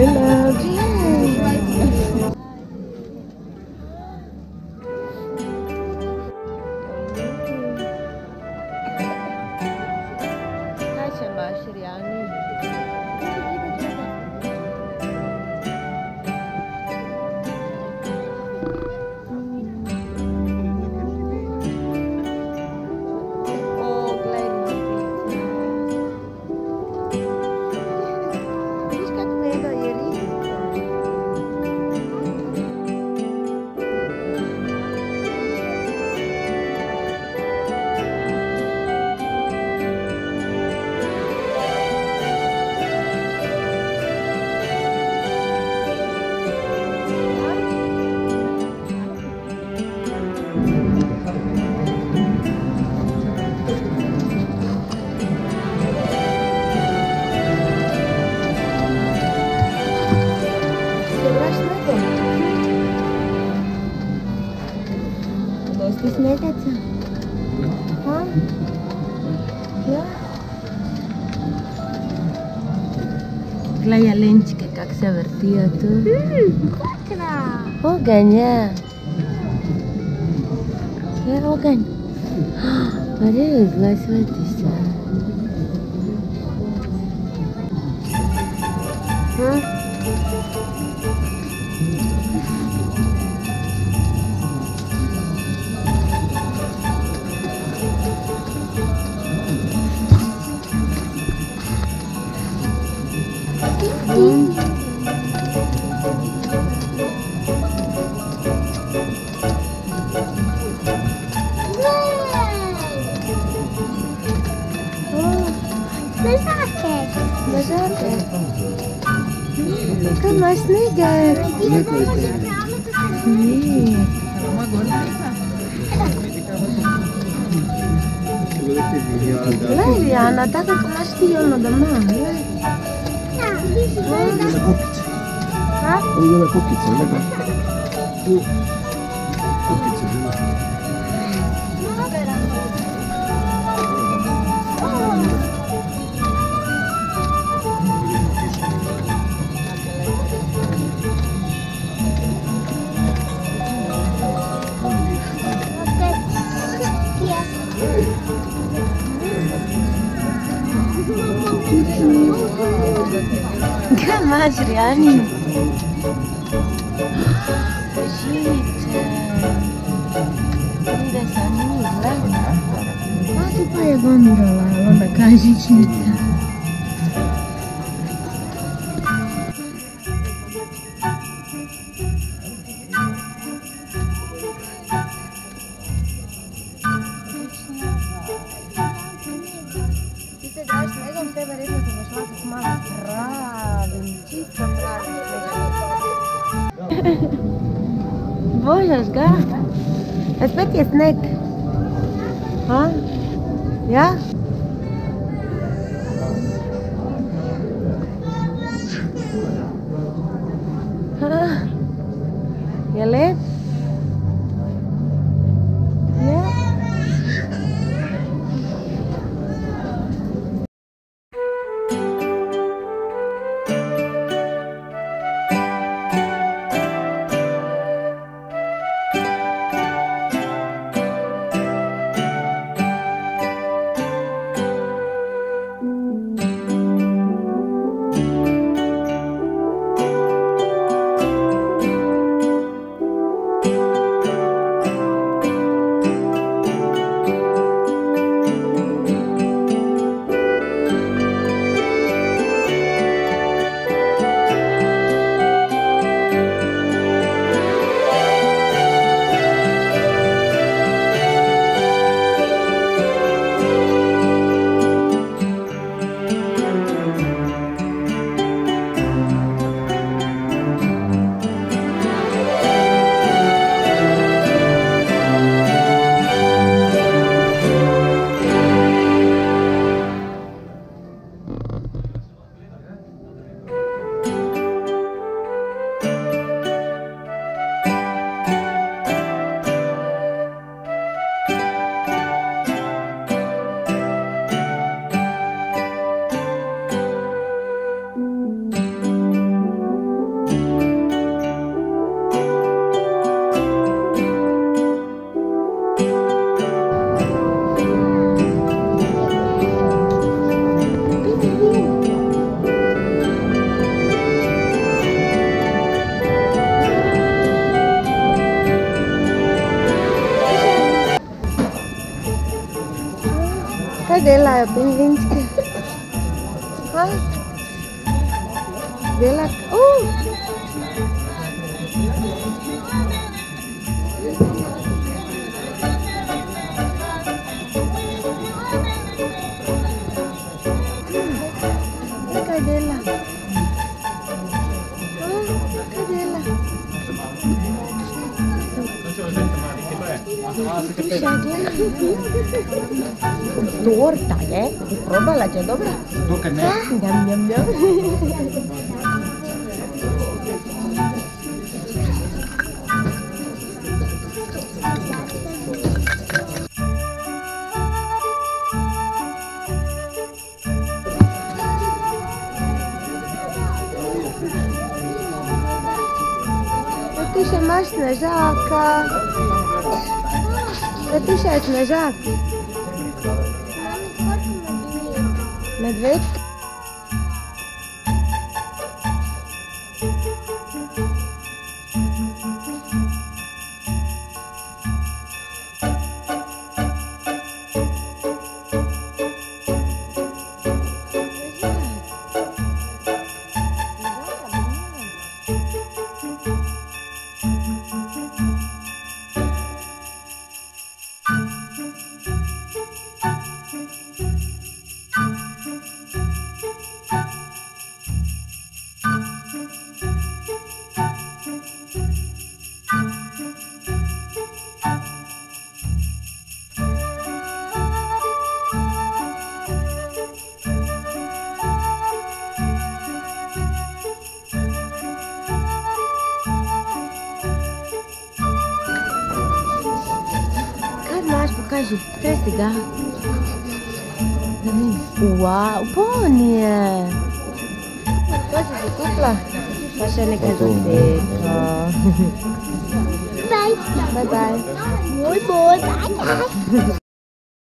Manila. Знаеш ли смятаца? А? Я? Гледай ленчика как се въртият. Огъня! Е, огън! Мария, изгласвайте се. Huh? Hm? Leżakę. Kan masz sneger. Nie. Lei Liana, taka masz ti ono da ma. Ha? Ovo je kukica, ne ga? Tu. Kukica, ne Kan masz Riani? Žice. Ide sa njim, gledaj. A pa je gondola, Բոժ գա։ Ես պետք է սնեք։ Հա։ Յա։ Հա։ Ôi, đây là Penguinski. Hả? Đây là... Oh! Cái đây là... Torta, eh? Provala, c'è no dobra? Tu che ne? Miam, miam, miam. Ty się masz leżaka. Wat is uit mijn zak? Mam, ik pak niet. Met? su stresiga. Wow, buonie! Quasi si cupla. Faccia ne che Bye bye. Bye bye. Muy buồn. Bye bye.